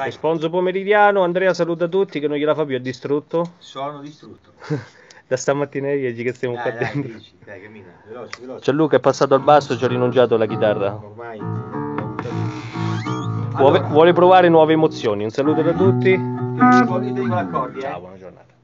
Vai. Sponsor pomeridiano, Andrea saluta tutti che non gliela fa più, è distrutto. Sono distrutto. da stamattina ieri che stiamo dai, qua dai, dentro. dici, dai, cammina, veloce, veloce. C'è Luca è passato al basso, ci ha rinunciato alla chitarra. Ah, ormai. Vuole, vuole provare nuove emozioni. Un saluto da tutti. Ti dico l'accordi, eh. Ciao, buona giornata.